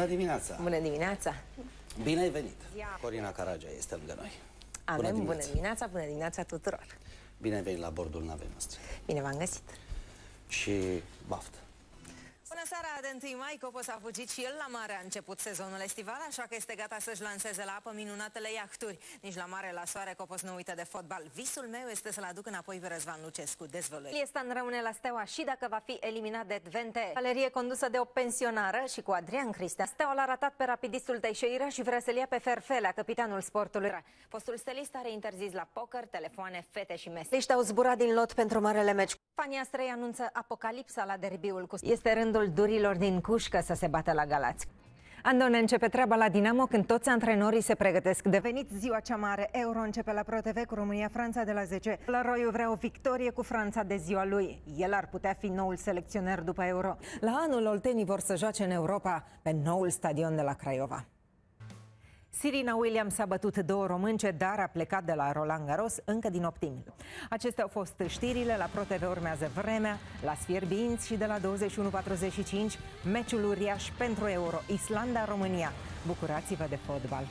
Bună dimineața! Bună dimineața! Bine ai venit! Corina Caragea este lângă noi. Avem bună dimineața. bună dimineața, bună dimineața tuturor! Bine ai venit la bordul navei noastre. Bine v-am găsit! Și baftă! Bună seara de 1 mai, Copos a fugit și el la mare a început sezonul estival, așa că este gata să-și lanseze la apă minunatele iahturi. Nici la mare, la soare, Copos nu uită de fotbal. Visul meu este să-l aduc înapoi pe Răzvan Lucescu. Dezvăluie. Este rămâne la Steaua și dacă va fi eliminat de Twente. Valerie condusă de o pensionară și cu Adrian Cristea. Steaua l-a ratat pe rapidistul Teixeira și vrea să-l ia pe Ferfela, capitanul sportului. Postul stelist are interzis la poker, telefoane, fete și mese. Liști au zburat din lot pentru marele meci. Fania Strei anunță apocalipsa la derbiul cu... Este rândul durilor din Cușcă să se bată la Galați. Andone începe treaba la Dinamo când toți antrenorii se pregătesc. Devenit ziua cea mare, Euro începe la ProTV cu România-Franța de la 10. La Roiu vrea o victorie cu Franța de ziua lui. El ar putea fi noul selecționer după Euro. La anul, oltenii vor să joace în Europa pe noul stadion de la Craiova. Sirina Williams a bătut două românce, dar a plecat de la Roland Garros încă din optimi. Acestea au fost știrile, la ProTV urmează vremea, la Sfierbinți și de la 21.45 meciul uriaș pentru Euro, Islanda-România. Bucurați-vă de fotbal!